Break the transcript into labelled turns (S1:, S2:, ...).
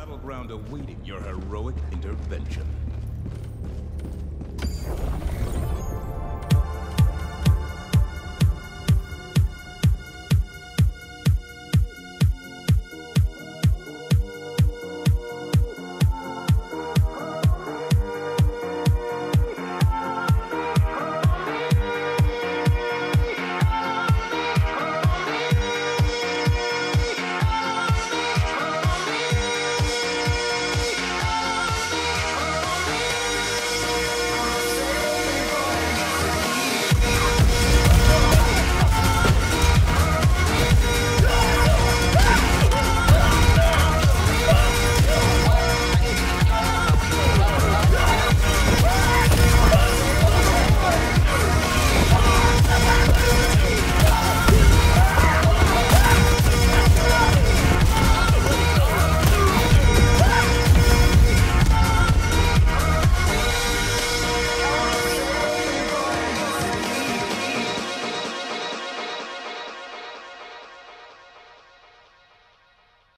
S1: battleground awaiting your heroic intervention.